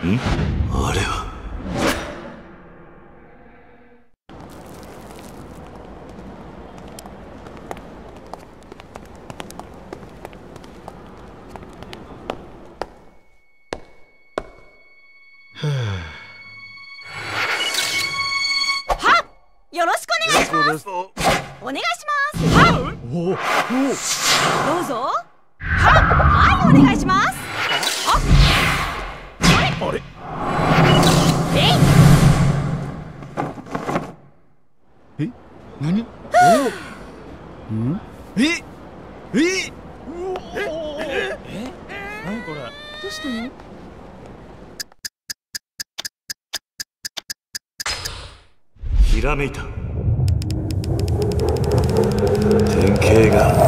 あれは。よろしくお願いします。お願いしますはどうぞ。ははいお願いしますえ？何？えうん？え？え？え？っえ何これ？どうしたの？ひらめいた。典型が。